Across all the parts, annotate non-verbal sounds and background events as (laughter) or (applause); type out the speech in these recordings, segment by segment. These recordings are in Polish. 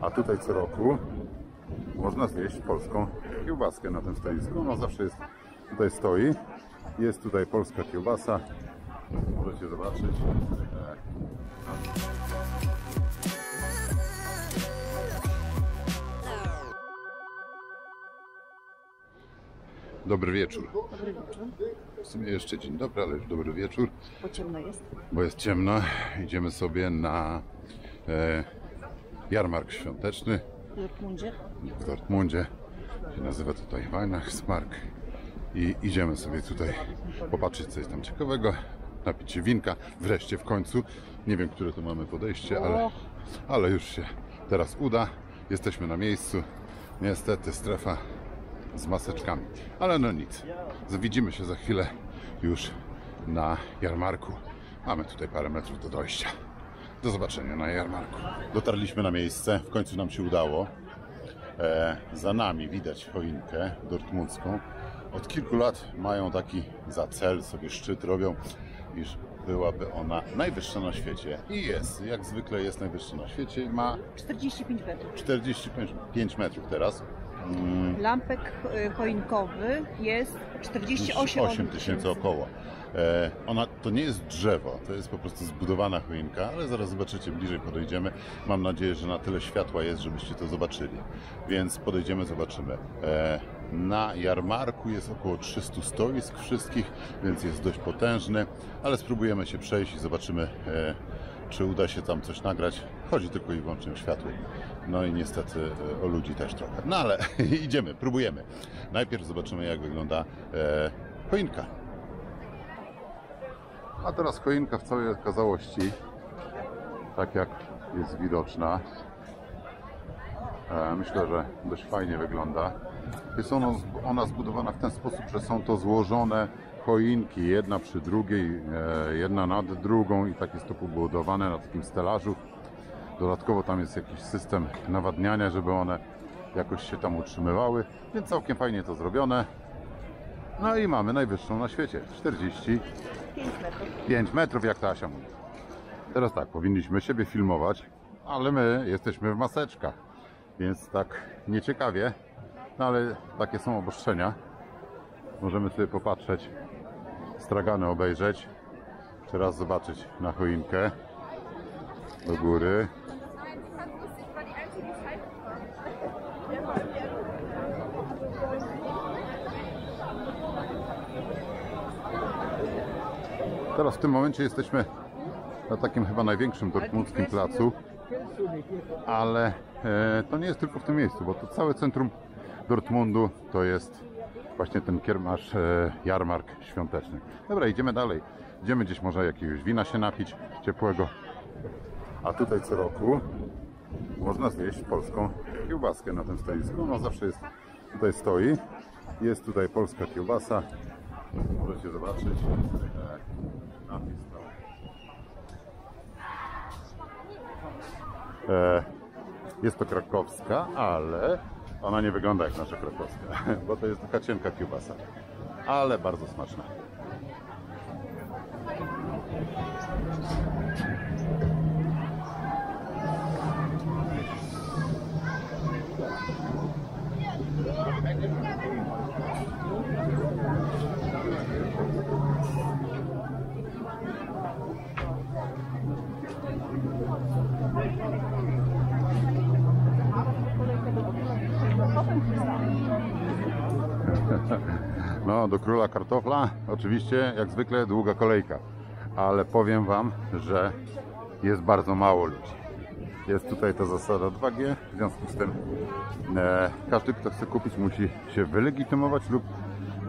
A tutaj co roku można zjeść polską kiełbaskę na tym stoisku. No zawsze jest, tutaj stoi. Jest tutaj polska kiełbasa. Możecie zobaczyć. Dobry wieczór. Dobry wieczór. W sumie jeszcze dzień dobry, ale już dobry wieczór, Bo ciemno jest. bo jest ciemno. Idziemy sobie na e, jarmark świąteczny W Dortmundzie. w Dortmundzie. Się nazywa tutaj Weihnachtsmark. I idziemy sobie tutaj popatrzeć, co jest tam ciekawego, napić się winka. Wreszcie w końcu. Nie wiem, które to mamy podejście, ale, ale już się teraz uda. Jesteśmy na miejscu. Niestety strefa z maseczkami. Ale no nic. Widzimy się za chwilę już na jarmarku. Mamy tutaj parę metrów do dojścia. Do zobaczenia na jarmarku. Dotarliśmy na miejsce, w końcu nam się udało. E, za nami widać choinkę dortmundzką. Od kilku lat mają taki za cel, sobie szczyt robią, iż byłaby ona najwyższa na świecie. I jest, jak zwykle jest najwyższa na świecie. Ma 45 metrów. 45 metrów teraz. Mm, Lampek y, choinkowy jest 48 8 tysięcy około. E, ona to nie jest drzewo, to jest po prostu zbudowana choinka, ale zaraz zobaczycie, bliżej podejdziemy. Mam nadzieję, że na tyle światła jest, żebyście to zobaczyli. Więc podejdziemy, zobaczymy. E, na jarmarku jest około 300 stoisk wszystkich, więc jest dość potężny, ale spróbujemy się przejść i zobaczymy, e, czy uda się tam coś nagrać. Chodzi tylko i wyłącznie o światło. No i niestety o ludzi też trochę. No ale (laughs) idziemy, próbujemy. Najpierw zobaczymy, jak wygląda choinka. A teraz choinka w całej okazałości, tak jak jest widoczna. E, myślę, że dość fajnie wygląda. Jest ona, zbudowana w ten sposób, że są to złożone choinki, jedna przy drugiej, e, jedna nad drugą i tak jest to pobudowane na takim stelażu. Dodatkowo tam jest jakiś system nawadniania, żeby one jakoś się tam utrzymywały, więc całkiem fajnie to zrobione. No i mamy najwyższą na świecie, 45 5 metrów. metrów, jak ta Asia mówi. Teraz tak, powinniśmy siebie filmować, ale my jesteśmy w maseczkach, więc tak nieciekawie, no ale takie są obostrzenia. Możemy sobie popatrzeć, stragany obejrzeć, jeszcze raz zobaczyć na choinkę do góry. Teraz w tym momencie jesteśmy na takim chyba największym dortmundzkim placu, ale e, to nie jest tylko w tym miejscu, bo to całe centrum Dortmundu to jest właśnie ten kiermasz, e, jarmark świąteczny. Dobra, idziemy dalej. Idziemy gdzieś może jakiegoś wina się napić ciepłego. A tutaj co roku można zjeść polską kiełbaskę na tym stoisku. No zawsze jest, tutaj stoi. Jest tutaj polska kiełbasa. Możecie zobaczyć. E, E, jest to krakowska, ale ona nie wygląda jak nasza krakowska, (laughs) bo to jest taka cienka kiełbasa, ale bardzo smaczna. No, do króla kartofla oczywiście jak zwykle długa kolejka, ale powiem Wam, że jest bardzo mało ludzi. Jest tutaj ta zasada 2G, w związku z tym e, każdy, kto chce kupić, musi się wylegitymować lub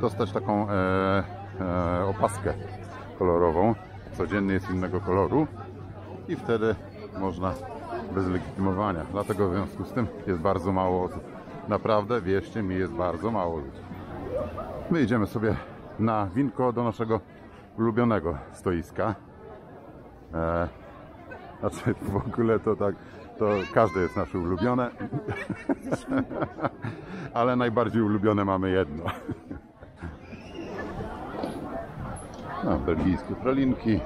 dostać taką e, e, opaskę kolorową. Codziennie jest innego koloru i wtedy można bez legitymowania. Dlatego w związku z tym jest bardzo mało osób. Naprawdę, wierzcie mi, jest bardzo mało ludzi. My idziemy sobie na winko do naszego ulubionego stoiska. E, znaczy w ogóle to tak, to każde jest nasze ulubione. (laughs) Ale najbardziej ulubione mamy jedno. (laughs) No, belgijskie pralinki.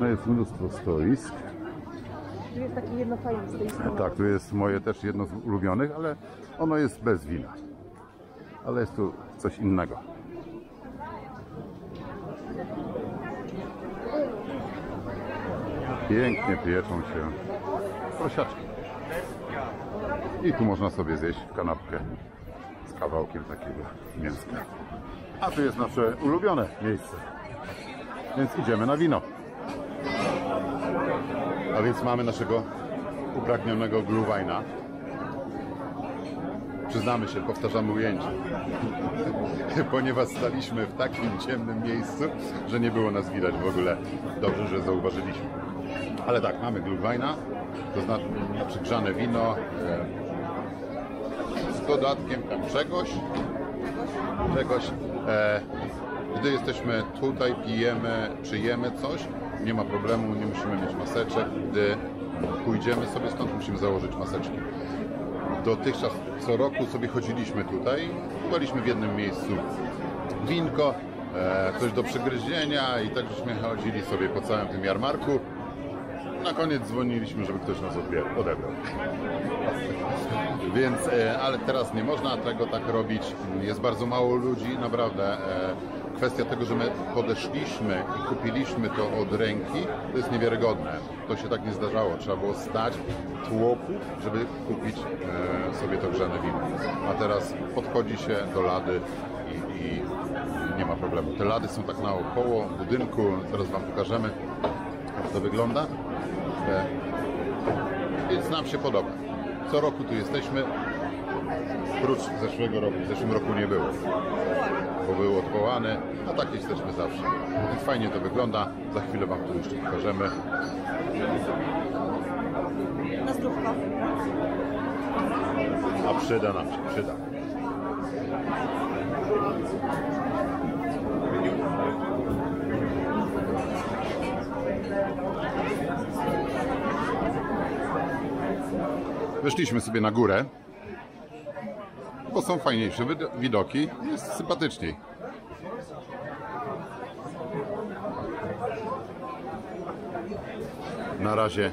No jest mnóstwo stoisk. Tu jest takie jedno fajne stoisko. Tak, tu jest moje też jedno z ulubionych, ale ono jest bez wina. Ale jest tu coś innego. Pięknie pieczą się prosiaczki. I tu można sobie zjeść kanapkę z kawałkiem takiego mięska. A tu jest nasze ulubione miejsce. Więc idziemy na wino. A więc mamy naszego upragnionego Glühweina. Przyznamy się, powtarzamy ujęcie. (laughs) Ponieważ staliśmy w takim ciemnym miejscu, że nie było nas widać w ogóle. Dobrze, że zauważyliśmy. Ale tak, mamy Glühweina, to znaczy przygrzane wino e, z dodatkiem tam czegoś, czegoś. E, gdy jesteśmy tutaj, pijemy, czy jemy coś, nie ma problemu, nie musimy mieć maseczek. Gdy pójdziemy sobie stąd, musimy założyć maseczki. Dotychczas co roku sobie chodziliśmy tutaj, kupowaliśmy w jednym miejscu winko, e, coś do przygryzienia i tak żeśmy chodzili sobie po całym tym jarmarku. Na koniec dzwoniliśmy, żeby ktoś nas odebrał. Więc, e, ale teraz nie można tego tak robić. Jest bardzo mało ludzi, naprawdę. Kwestia tego, że my podeszliśmy i kupiliśmy to od ręki, to jest niewiarygodne. To się tak nie zdarzało. Trzeba było stać w tłoku, żeby kupić e, sobie to grzane wino. A teraz podchodzi się do lady i, i nie ma problemu. Te lady są tak naokoło budynku. Zaraz Wam pokażemy, jak to wygląda. E, więc nam się podoba. Co roku tu jesteśmy. Prócz zeszłego roku. W zeszłym roku nie było, bo był odwołany, a tak jesteśmy zawsze. Więc fajnie to wygląda. Za chwilę Wam tu jeszcze pokażemy. Na zdrówko. A przyda nam się, przyda. Weszliśmy sobie na górę, bo są fajniejsze wid- widoki, jest sympatyczniej. Na razie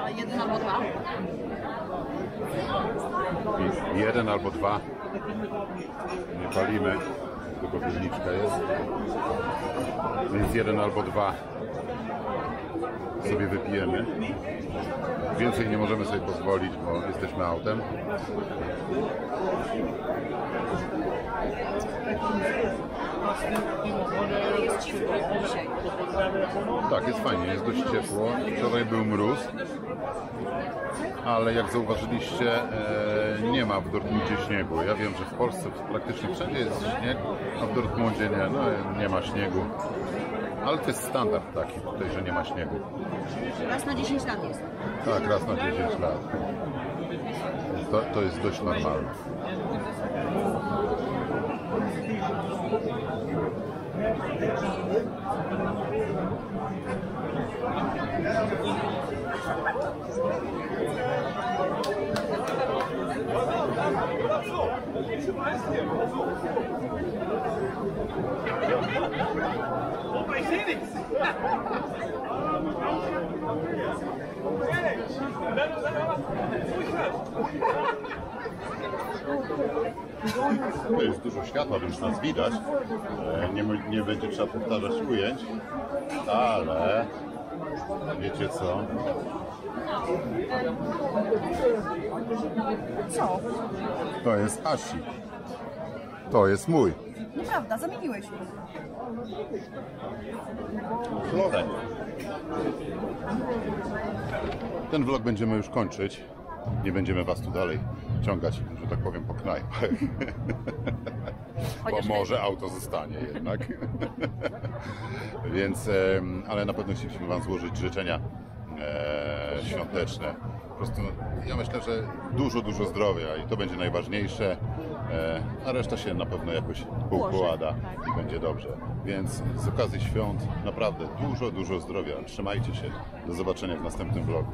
Ale jeden albo dwa. I jeden albo dwa. Nie palimy, tylko piwniczka jest. Więc jeden albo dwa sobie wypijemy. Więcej nie możemy sobie pozwolić, bo jesteśmy autem. Tak, jest fajnie, jest dość ciepło. Wczoraj był mróz, ale jak zauważyliście, e, nie ma w Dortmundzie śniegu. Ja wiem, że w Polsce praktycznie wszędzie jest śnieg, a w Dortmundzie nie, no, nie ma śniegu. Ale to jest standard taki tutaj, że nie ma śniegu. Raz na 10 lat jest. Tak, raz na 10 lat. To, to jest dość normalne. To jest dużo światła, więc nas widać. E, Nie, nie będzie trzeba powtarzać ujęć, ale wiecie co? Co? To jest Asi. To jest mój. Nieprawda, zamieniłeś. Florek. Ten vlog będziemy już kończyć. Nie będziemy Was tu dalej ciągać, że tak powiem, po knajpach. (laughs) Bo może auto zostanie jednak. (laughs) Więc, ale na pewno chcieliśmy Wam złożyć życzenia e, świąteczne. Po prostu ja myślę, że dużo, dużo zdrowia i to będzie najważniejsze, a reszta się na pewno jakoś poukłada i będzie dobrze. Więc z okazji świąt naprawdę dużo, dużo zdrowia. Trzymajcie się. Do zobaczenia w następnym vlogu.